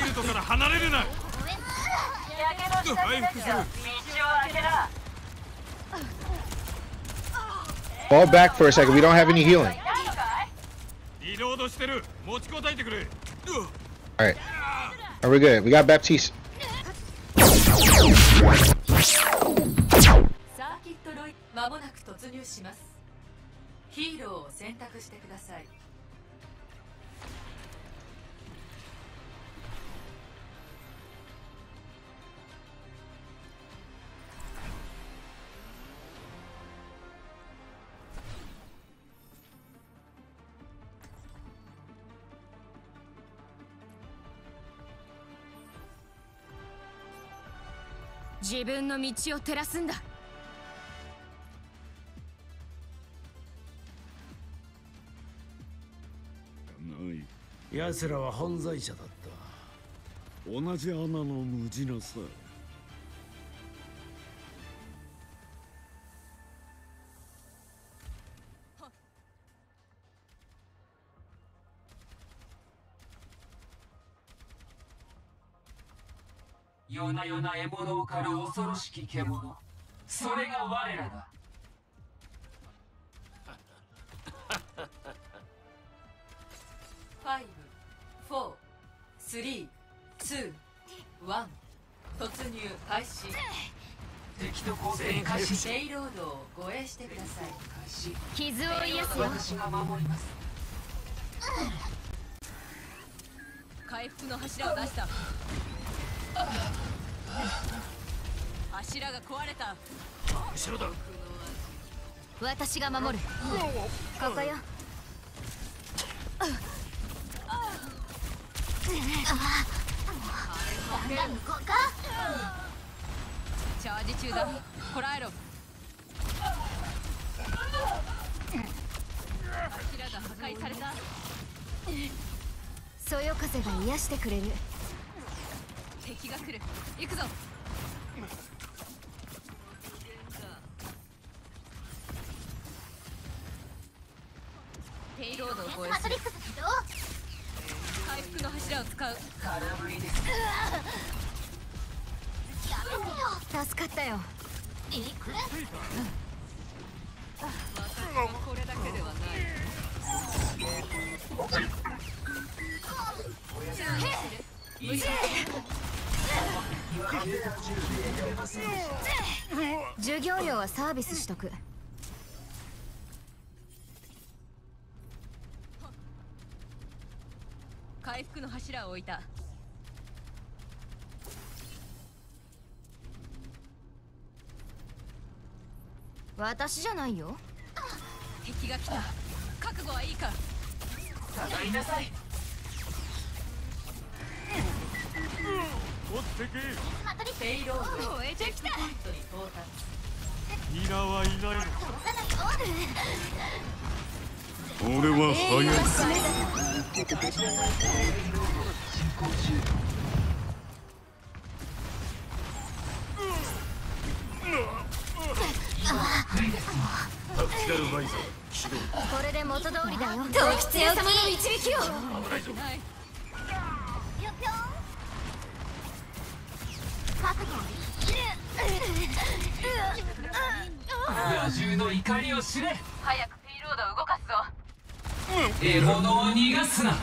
ールドから離れるな回復する Fall back for a second. We don't have any healing. Alright. Are we good? We got Baptiste. サーキットロイ間もなく突入しますヒーローを選択してください自分の道を照らすんだ。奴らは犯罪者だった。同じ穴の無地なさ夜な夜な獲物を狩る恐ろしき獣それが我らだ Five、four、three、two、one。突入開始。敵と交戦開始ペイロードを護衛してください。開始傷を癒すよ私が守ります回復の柱を出した柱が壊れた。後ろだ。私が守る。ここよ。チャージ中だこらえろ。柱が破壊された。そよ風が癒してくれる敵が来る。行くぞ。ペイロードを護衛する回復の柱を使う。空振りです助か。ったよこれだけではない授業料はサービスしとく。回復の柱を置いた。私じゃないよ。敵が来た。覚悟はいいか。下がりなさい。落ちてけ。ペイロード燃えてきたポイントに到達。ミナはいないのか俺は早いタクティカルバイザーこれで元通りだよ。時津様の導きを危ない。ぞ野獣の怒りを知れ。早くペイロードを動かすぞ。獲物を逃がすな。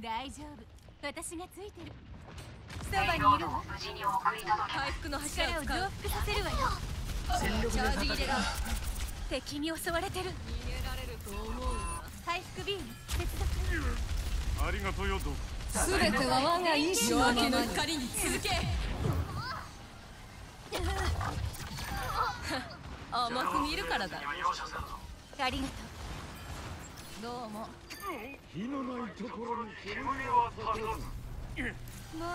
大丈夫。私がついてる。そばにいるわ回復の柱を増幅させるわよ。チャージ入れろ敵に襲われてる。逃げられると思うわ。回復ビーム接続ありがとうよドクすべては我が意志の明けの光に続け甘く見るからだ。ありがとう。どうも。火のないところに煙も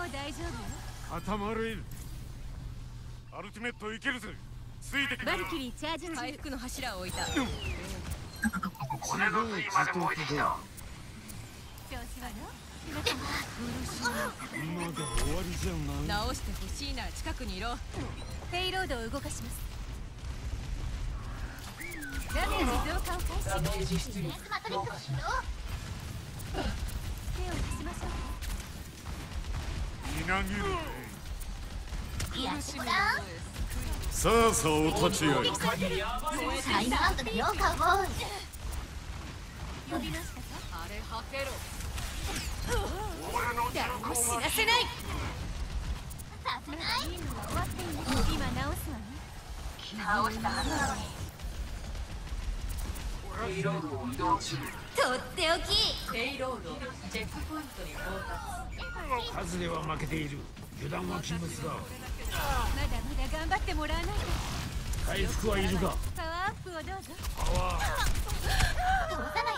う大丈夫固まアルティメットいけるぜ。ついてくれバルキリーチャージ回復の柱を置いた。調子自動自得だはまだ終わりじゃない直してほしいなら近くにいろペイロードを動かしますダメージ増加を開始ダメージ出力強化します手を貸しましょうみなぎるやってごらんさあさあお立ち会いハイランドだよカウボーイ呼びましたぞあれはけろ誰も死なせない。すわね倒したはずなのにペイロードを移動中とっておき。ペイロードチェックポイントに到達数では負けている油断は禁物だ。まだまだ頑張ってもらわないと。回復はいるかパワーアップをどうぞ。通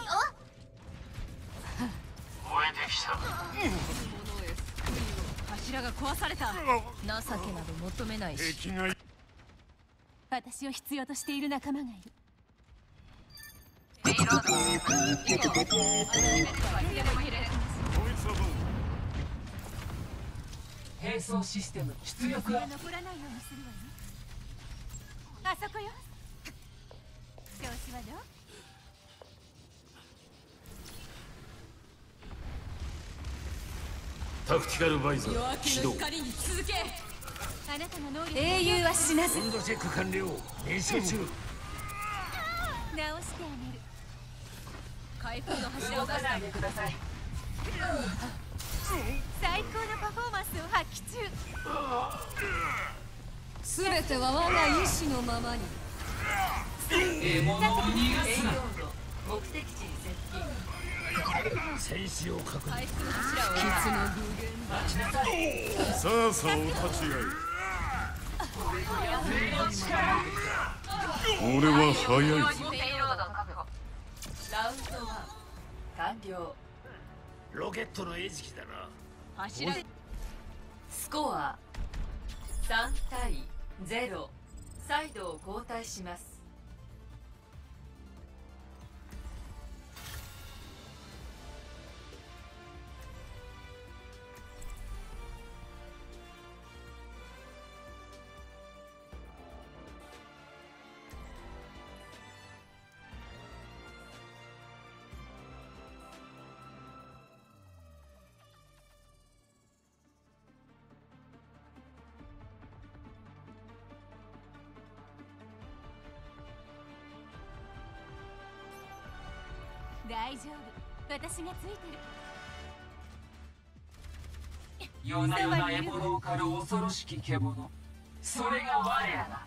さないよ柱が壊された。情けなど求めないし。敵がい私を必要としている仲間がいる。こいつはどう？並走システム出力残らないようにするわねあそこよ。調子はどう？タクティカルバイザー起動英雄は死なず。温度チェック完了。燃焼中。直してあげる。回復の柱を出してあげください。最高のパフォーマンスを発揮中。すべては我が意志のままに。獲物を逃がすな。目的地に接近戦士を確認回復の柱を傷の具現さあさあお立ち会い俺は早いラウンド1完了ロ。ケットの餌食だな柱スコア3対0サイドを交代します。大丈夫。私がついてる。夜な夜な獲物を狩る恐ろしき獣。それが我らだ。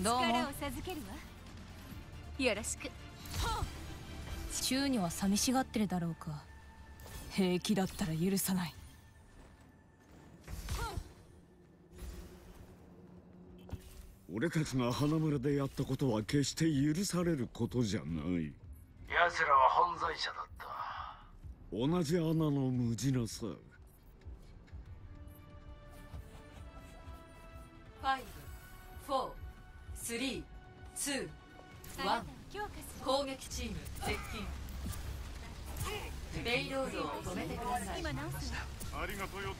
力を授けるわ。よろしく。宙には寂しがってるだろうか。平気だったら許さない。俺たちが花村でやったことは決して許されることじゃない奴らは犯罪者だった。同じ穴の無地なさ。5 4 3 2あなたを1強化する攻撃チーム接近。ペイロードを止めてください。今直すわありがとう。よ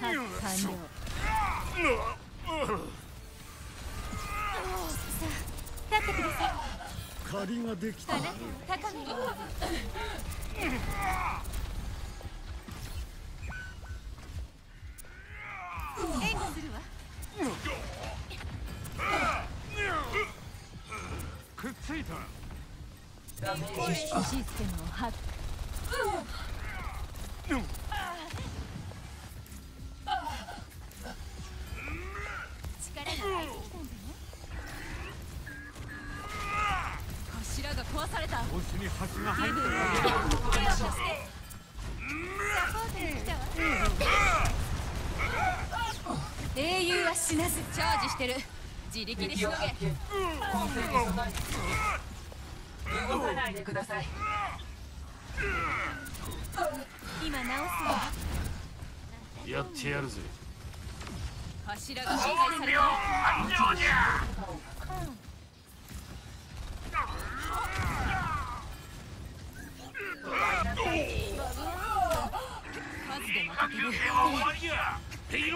完了立ってください借りができたあなたを高めに援護するわくっ。ついたダメージシステムをハック腰に端が入ったよサポートに来たわ英雄は死なずチャージしてる自力でしのげ動かないでください今直すわやってやるぜ。柱が破壊されたよしよし。敵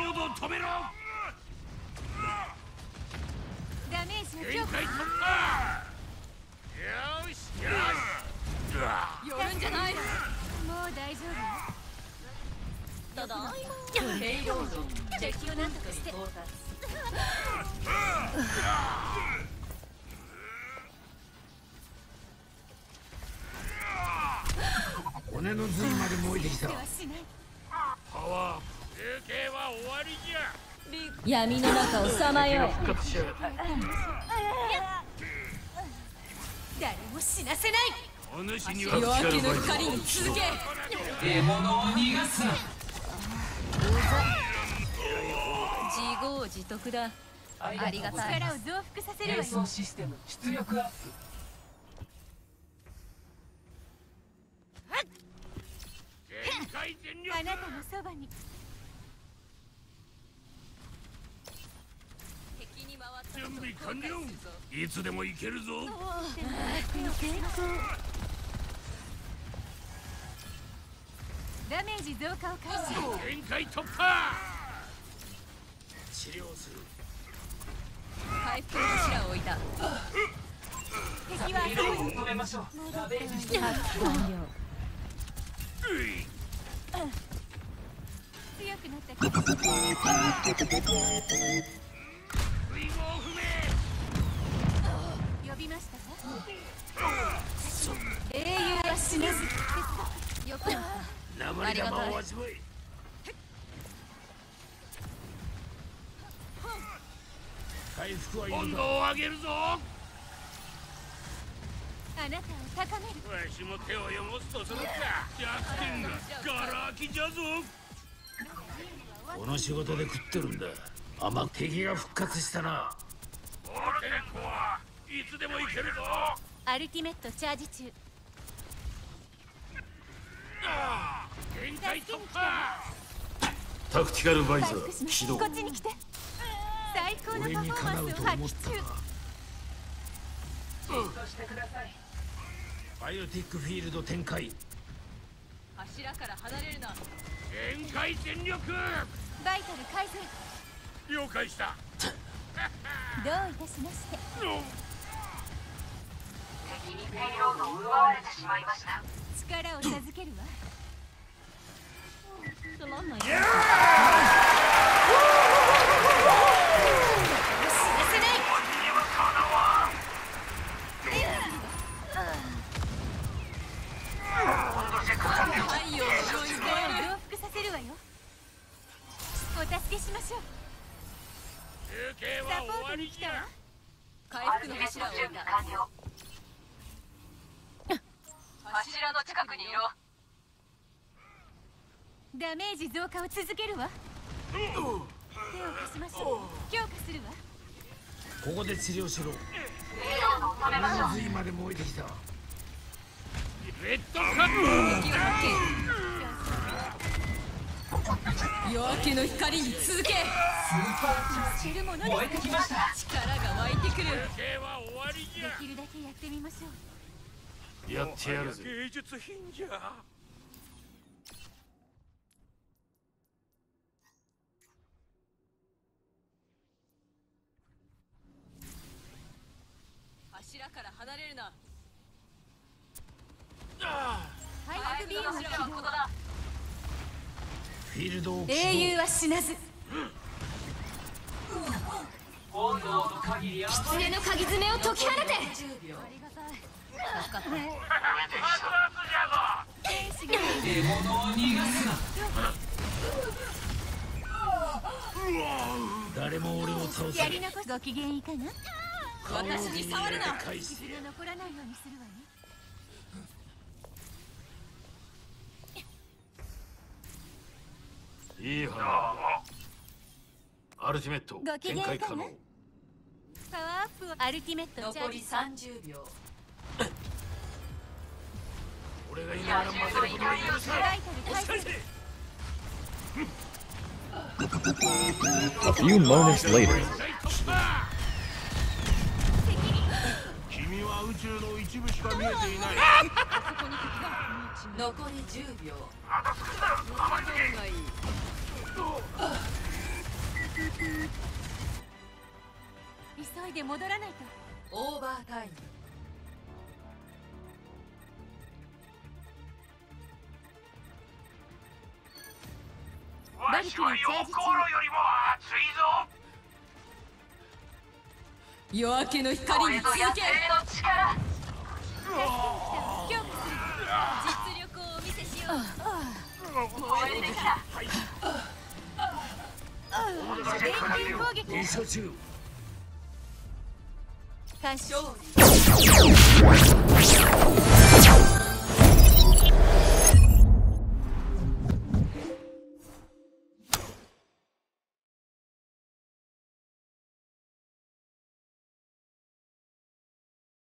し 骨の髄まで燃えてきた。は終わりじゃ。闇の中をさまよえ誰も死なせない。夜明けの光に続け獲物を逃がすな。自業自得だ。ありがたい力を増幅させるわ転よ送システム出力アップ全開全力あなたのそばに準備完了いつでも行けるぞダメージ増加を開始限界突破治療する回復の柱を置いた敵は移動を止めましょう。ダメージ完了強くなった気がする水郷不明呼びましたか英雄は死なずよく鉛玉を味わえ回復は温度を上げるぞあなたを高め。るしも手を汚すとするか。弱点がガラ空きじゃぞ。この仕事で食ってるんだ。甘敵が復活したな。オールテンコはいつでも行けるぞ。アルティメットチャージ中。限界突破。タクティカルバイザー起動。こっちに来て。最高のパフォーマンスを発揮中。思っバイオティックフィールド展開。柱から離れるな。限界全力！バイタル改善了解した。どういたしまして。敵にペイロードを奪われてしまいました。力を授けるわ。つまんないメージ増加を続けるわ。手を貸しましょう。強化するわ。ここで治療しろ。ペイロードを止めましょう骨の髄まで燃えてきたレッドカッ敵を発見夜明けの光に続け。スーパーチャージ。燃えてきました力が湧いてくる。できるだけやってみましょう。やってやるぜ。芸術品じゃ柱から離れるな。ハイクビーム起動フィールド英雄は死なず。本能の限りの鍵爪を解き放て。10秒天使が獲物を逃がすな。誰も俺を倒せやり残しご機嫌いかが？私に触るな傷が残らないようにするわねいい花アルティメットご機嫌かな？パワーアップをアルティメット残りージ30秒。俺がいながら混ぜることは許さバイタル改善 A few moments later. 宙の一部しか見えていない。残り10秒。急いで戻らないと。オーバータイムバリキのチャージ中よりも熱いぞ。夜明けの光に続けう超